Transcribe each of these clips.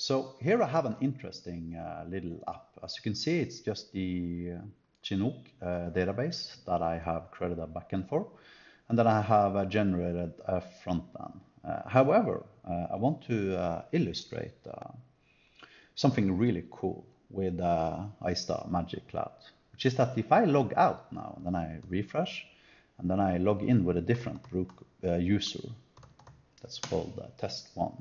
so here I have an interesting uh, little app. As you can see, it's just the uh, Chinook uh, database that I have created a backend for, and then I have uh, generated a front end. Uh, however, uh, I want to illustrate something really cool with uh, Aista Magic Cloud, which is that if I log out now, and then I refresh, and then I log in with a different user, that's called test one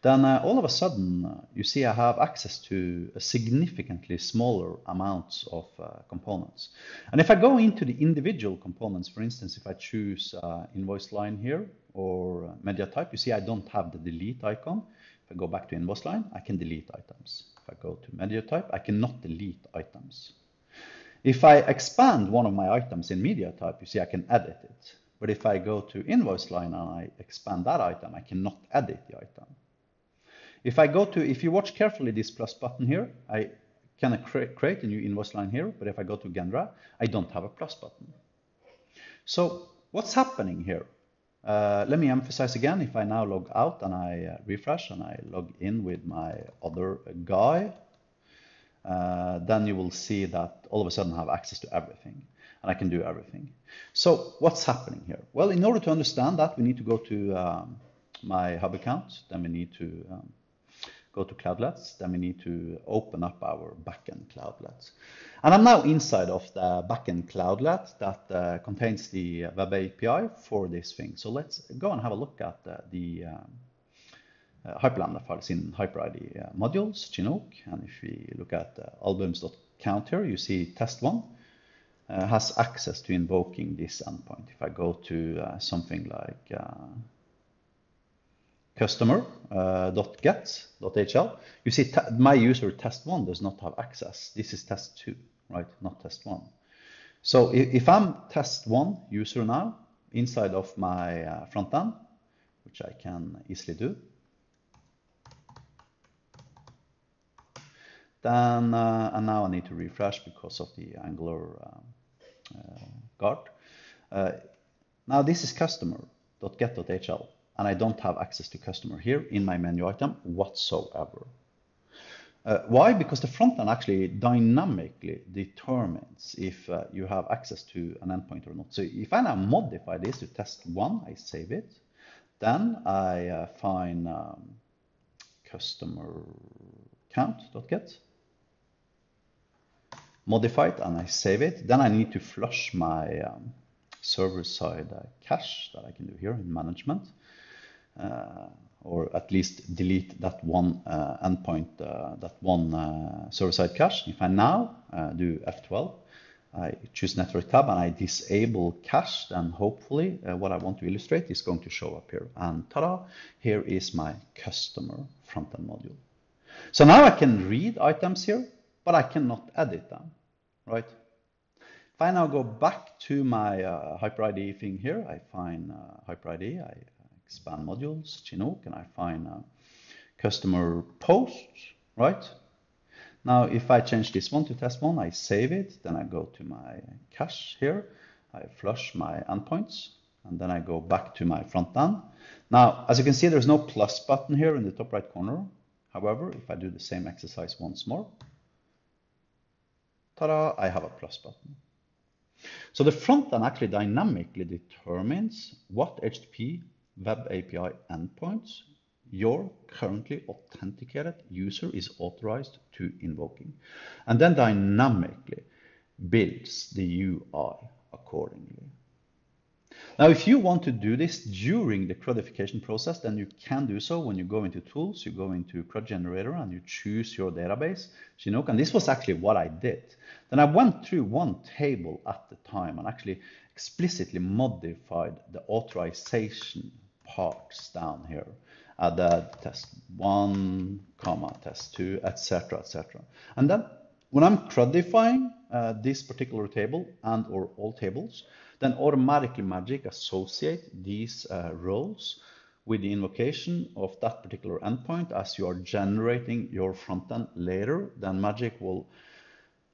then uh, all of a sudden uh, you see I have access to significantly smaller amounts of uh, components. And if I go into the individual components, for instance, if I choose uh, invoice line here or uh, media type, you see I don't have the delete icon. If I go back to invoice line, I can delete items. If I go to media type, I cannot delete items. If I expand one of my items in media type, you see I can edit it. But if I go to invoice line and I expand that item, I cannot edit the item. If I go to, if you watch carefully this plus button here, I can create a new invoice line here, but if I go to Genre, I don't have a plus button. So what's happening here? Uh, let me emphasize again, if I now log out and I uh, refresh and I log in with my other guy, uh, then you will see that all of a sudden I have access to everything and I can do everything. So what's happening here? Well, in order to understand that, we need to go to um, my hub account, then we need to um, go to Cloudlets, then we need to open up our backend Cloudlets. And I'm now inside of the backend Cloudlet that uh, contains the web API for this thing. So let's go and have a look at uh, the um, uh, Hyperlambda files in Hyper IDE uh, modules, Chinook. And if we look at uh, albums.count here, you see test1 uh, has access to invoking this endpoint. If I go to uh, something like customer.get.hl, uh, you see my user test1 does not have access. This is test2, right? Not test1. So if, if I'm test1 user now inside of my uh, front end, which I can easily do, then uh, and now I need to refresh because of the Angular uh, uh, guard. Uh, now this is customer.get.hl and I don't have access to customer here in my menu item whatsoever. Uh, why? Because the front end actually dynamically determines if uh, you have access to an endpoint or not. So if I now modify this to test one, I save it. Then I uh, find um, customer count.get, modify it, and I save it. Then I need to flush my um, server-side uh, cache that I can do here in management. Uh, or at least delete that one uh, endpoint, uh, that one server-side cache. If I now do F12, I choose network tab and I disable cache, then hopefully uh, what I want to illustrate is going to show up here. And ta-da, here is my customer front-end module. So now I can read items here, but I cannot edit them, right? If I now go back to my uh, Hyper IDE thing here, I find uh, Hyper IDE, I expand modules, Chinook, and I find a customer posts, right? Now, if I change this one to test one, I save it, then I go to my cache here, I flush my endpoints, and then I go back to my front end. Now, as you can see, there's no plus button here in the top right corner. However, if I do the same exercise once more, ta-da, I have a plus button. So the front end actually dynamically determines what HTTP web API endpoints your currently authenticated user is authorized to invoking, and then dynamically builds the UI accordingly. Now, if you want to do this during the CRUDification process, then you can do so when you go into tools, you go into CRUD generator and you choose your database, Chinook. And this was actually what I did. Then I went through one table at the time and actually explicitly modified the authorization parts down here. Add test one, comma, test two, etc., etc. And then when I'm CRUDifying uh, this particular table and or all tables, then automatically Magic associate these uh, roles with the invocation of that particular endpoint as you are generating your front end later, then Magic will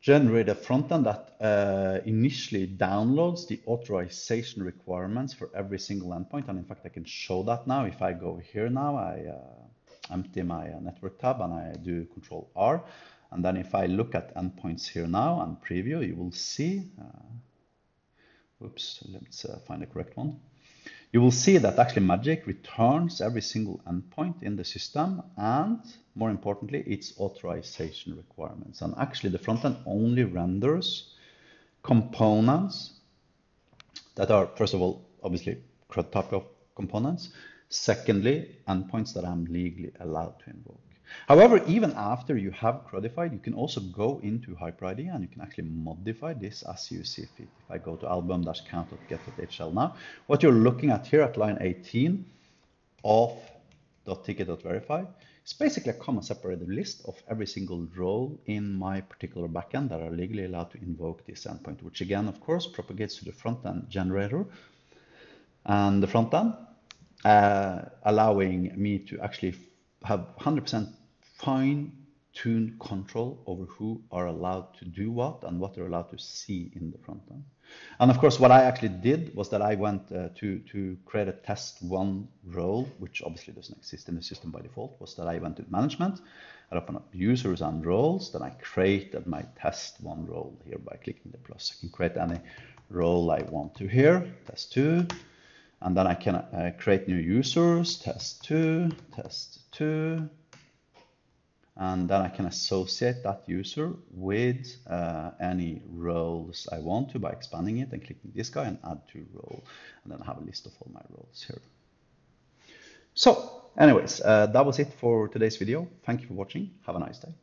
generate a front end that uh, initially downloads the authorization requirements for every single endpoint. And in fact, I can show that now. If I go here now, I uh, empty my uh, network tab and I do control R. And then if I look at endpoints here now and preview, you will see, uh, oops, let's uh, find the correct one you will see that actually Magic returns every single endpoint in the system and more importantly, its authorization requirements. And actually the frontend only renders components that are, first of all, obviously CRUD type of components. Secondly, endpoints that I'm legally allowed to invoke. However, even after you have CRUDified, you can also go into Hyper IDE and you can actually modify this as you see fit. If I go to album-count.get.hl now, what you're looking at here at line 18 of .ticket.verify is basically a comma separated list of every single role in my particular backend that are legally allowed to invoke this endpoint, which again, of course, propagates to the front end generator and the front end, uh, allowing me to actually have 100% fine-tuned control over who are allowed to do what and what they're allowed to see in the front end. And of course, what I actually did was that I went uh, to, to create a test one role, which obviously doesn't exist in the system by default, was that I went to management, I opened up users and roles, then I created my test one role here by clicking the plus. I can create any role I want to here, test two, and then I can uh, create new users, test two, test two, and then I can associate that user with uh, any roles I want to by expanding it and clicking this guy and add to role, and then I have a list of all my roles here. So anyways, uh, that was it for today's video. Thank you for watching. Have a nice day.